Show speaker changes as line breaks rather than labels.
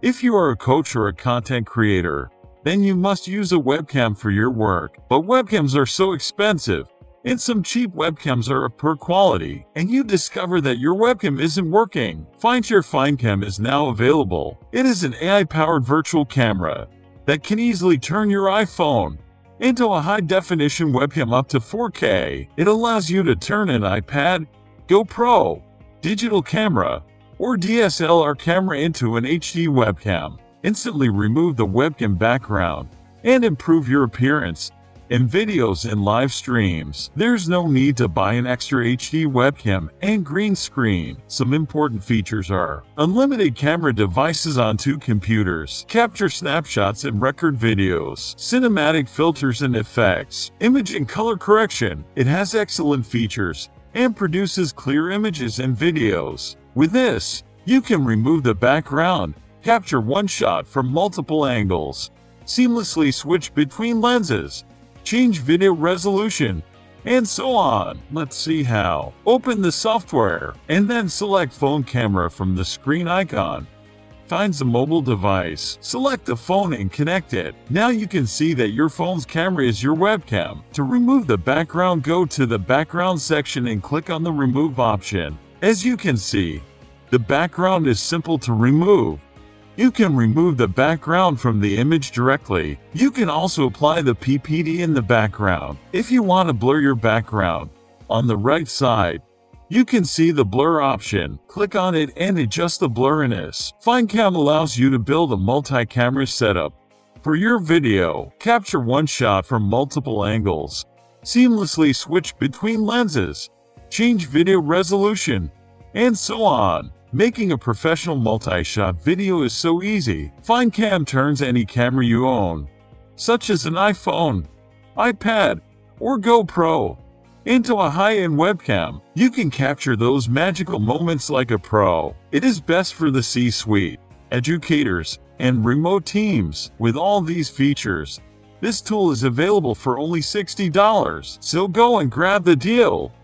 If you are a coach or a content creator, then you must use a webcam for your work. But webcams are so expensive, and some cheap webcams are of poor quality, and you discover that your webcam isn't working. Fineshare FineCam is now available. It is an AI-powered virtual camera that can easily turn your iPhone into a high-definition webcam up to 4K. It allows you to turn an iPad, GoPro, digital camera, or DSLR camera into an HD webcam. Instantly remove the webcam background and improve your appearance in videos and live streams. There's no need to buy an extra HD webcam and green screen. Some important features are unlimited camera devices on two computers, capture snapshots and record videos, cinematic filters and effects, image and color correction. It has excellent features and produces clear images and videos. With this, you can remove the background, capture one shot from multiple angles, seamlessly switch between lenses, change video resolution, and so on. Let's see how. Open the software, and then select phone camera from the screen icon. Find the mobile device. Select the phone and connect it. Now you can see that your phone's camera is your webcam. To remove the background, go to the background section and click on the remove option. As you can see, the background is simple to remove. You can remove the background from the image directly. You can also apply the PPD in the background. If you want to blur your background, on the right side, you can see the blur option. Click on it and adjust the blurriness. FineCam allows you to build a multi-camera setup. For your video, capture one shot from multiple angles. Seamlessly switch between lenses. Change video resolution. And so on. Making a professional multi-shot video is so easy. FineCam turns any camera you own, such as an iPhone, iPad, or GoPro, into a high-end webcam. You can capture those magical moments like a pro. It is best for the C-suite, educators, and remote teams. With all these features, this tool is available for only $60, so go and grab the deal.